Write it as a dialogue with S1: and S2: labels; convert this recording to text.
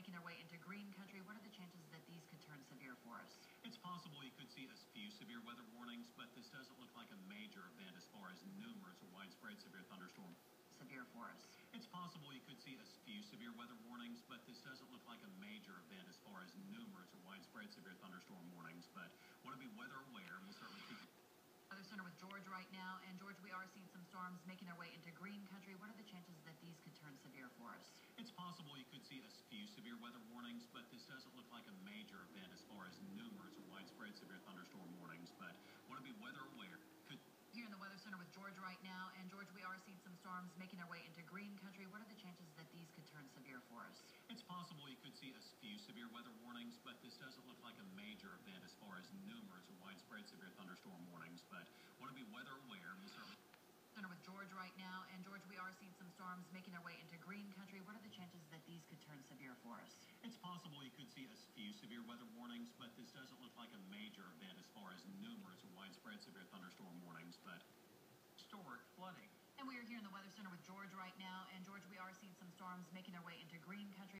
S1: making their way into green country. What are the chances that these could turn severe for us?
S2: It's possible you could see a few severe weather warnings, but this doesn't look like a major event as far as numerous or widespread severe thunderstorm.
S1: Severe for us.
S2: It's possible you could see a few severe weather warnings, but this doesn't look like a major event as far as numerous or widespread severe thunderstorm warnings. But want to be weather aware, and we'll certainly keep.
S1: Weather Center with George right now, and George, we are seeing some storms making their way into green country. What are the chances that these could turn severe for us?
S2: It's see a few severe weather warnings, but this doesn't look like a major event as far as numerous or widespread severe thunderstorm warnings. But want to be weather aware. Could
S1: Here in the Weather Center with George right now, and George, we are seeing some storms making their way into green country. What are the chances that these could turn severe for us?
S2: It's possible you could see a few severe weather warnings, but this doesn't look like a major event as far as numerous or widespread severe thunderstorm warnings. But want to be weather aware, and we'll certainly.
S1: Center with George right now, and George, we are seeing some storms making their way into green country. What are the chances that these could turn severe for us?
S2: It's possible you could see a few severe weather warnings, but this doesn't look like a major event as far as numerous widespread severe thunderstorm warnings. But historic flooding.
S1: And we are here in the Weather Center with George right now, and George, we are seeing some storms making their way into green country.